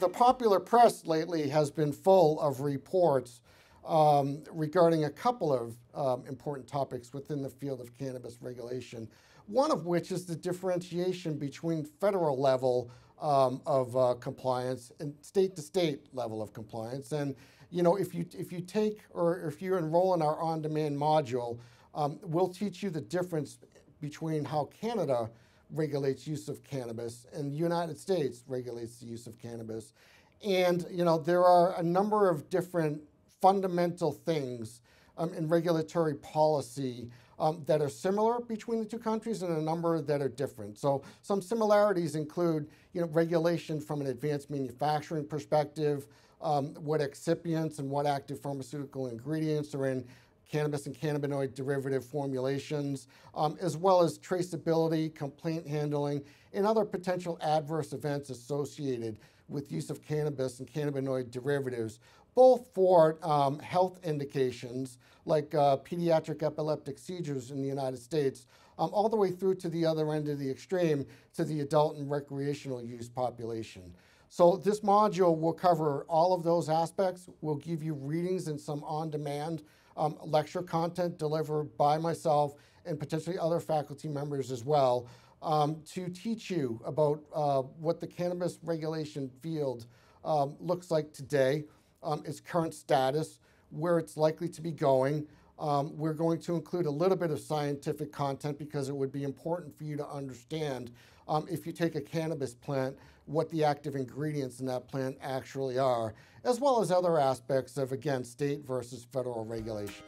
the popular press lately has been full of reports um, regarding a couple of um, important topics within the field of cannabis regulation. One of which is the differentiation between federal level um, of uh, compliance and state to state level of compliance. And you know, if you if you take or if you enroll in our on-demand module, um, we'll teach you the difference between how Canada regulates use of cannabis and the United States regulates the use of cannabis. And you know, there are a number of different fundamental things um, in regulatory policy um, that are similar between the two countries and a number that are different. So some similarities include you know, regulation from an advanced manufacturing perspective, um, what excipients and what active pharmaceutical ingredients are in cannabis and cannabinoid derivative formulations, um, as well as traceability, complaint handling, and other potential adverse events associated with use of cannabis and cannabinoid derivatives, both for um, health indications like uh, pediatric epileptic seizures in the United States, um, all the way through to the other end of the extreme to the adult and recreational use population. So this module will cover all of those aspects. We'll give you readings and some on-demand um, lecture content delivered by myself and potentially other faculty members as well um, to teach you about uh, what the cannabis regulation field um, looks like today, um, its current status, where it's likely to be going. Um, we're going to include a little bit of scientific content because it would be important for you to understand um, if you take a cannabis plant, what the active ingredients in that plant actually are, as well as other aspects of, again, state versus federal regulation.